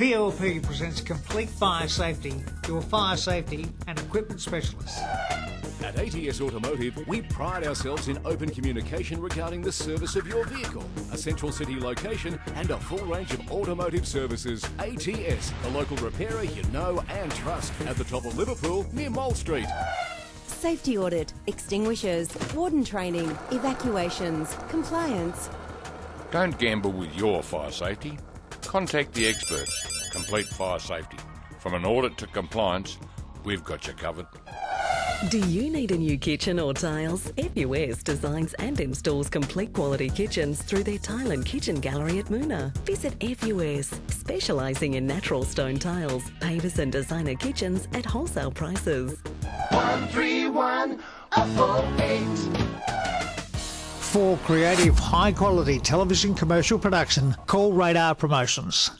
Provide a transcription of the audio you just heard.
TLP presents Complete Fire Safety, your fire safety and equipment specialist. At ATS Automotive, we pride ourselves in open communication regarding the service of your vehicle, a central city location, and a full range of automotive services. ATS, the local repairer you know and trust, at the top of Liverpool near Molle Street. Safety audit, extinguishers, warden training, evacuations, compliance. Don't gamble with your fire safety. Contact the experts. Complete Fire Safety. From an audit to compliance, we've got you covered. Do you need a new kitchen or tiles? FUS designs and installs complete quality kitchens through their tile and kitchen gallery at Moonah. Visit FUS, specialising in natural stone tiles, pavers and designer kitchens at wholesale prices. 131 For creative, high quality television commercial production, call Radar Promotions